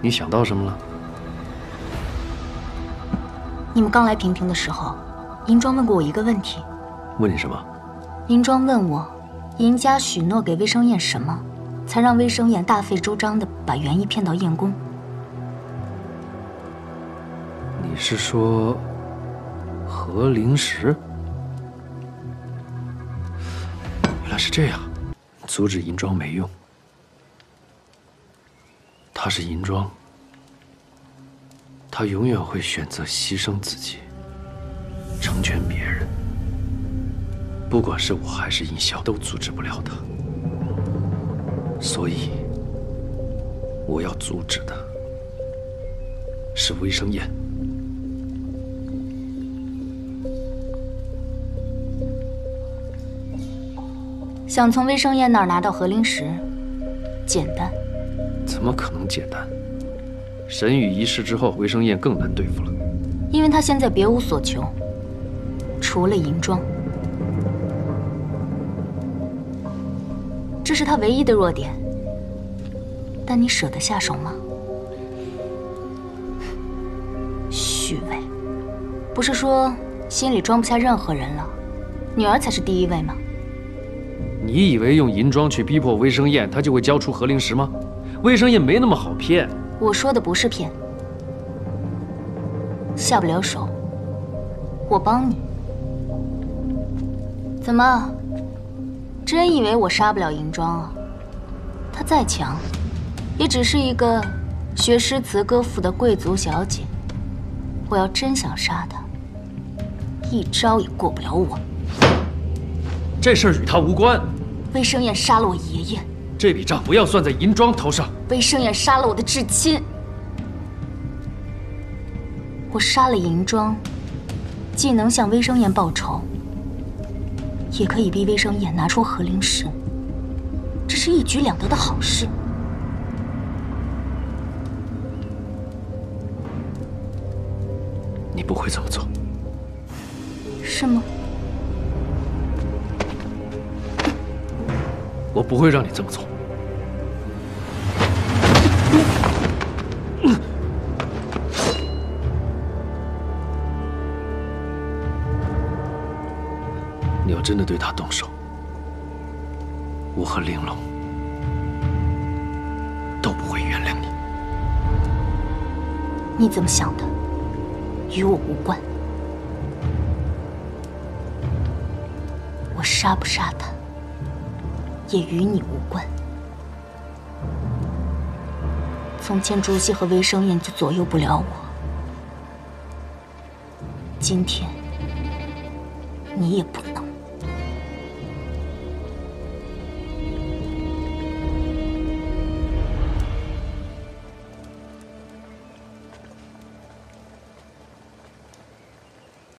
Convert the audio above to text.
你想到什么了？你们刚来平平的时候，银庄问过我一个问题。问你什么？银庄问我，银家许诺给魏生燕什么，才让魏生燕大费周章的把袁毅骗到燕宫？你是说何灵石？原来是这样，阻止银庄没用。他是银庄，他永远会选择牺牲自己，成全别人。不管是我还是银霄，都阻止不了他。所以，我要阻止的是魏生燕。想从魏生燕那儿拿到和灵石，简单。怎么可能简单？神羽一事之后，魏生燕更难对付了。因为他现在别无所求，除了银装，这是他唯一的弱点。但你舍得下手吗？虚伪，不是说心里装不下任何人了，女儿才是第一位吗？你以为用银装去逼迫魏生燕，她就会交出何灵石吗？魏生燕没那么好骗。我说的不是骗，下不了手，我帮你。怎么，真以为我杀不了银庄啊？她再强，也只是一个学诗词歌赋的贵族小姐。我要真想杀她，一招也过不了我。这事儿与他无关。魏生燕杀了我爷爷，这笔账不要算在银庄头上。魏生燕杀了我的至亲，我杀了银庄，既能向魏生燕报仇，也可以逼魏生燕拿出和灵石，这是一举两得的好事。你不会这么做，是吗？我不会让你这么做。你要真的对他动手，我和玲珑都不会原谅你。你怎么想的，与我无关。我杀不杀他？也与你无关。从前竹溪和魏生燕就左右不了我，今天你也不能。